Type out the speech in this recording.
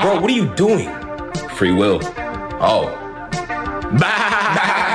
Bro, what are you doing? Free will. Oh. Bah.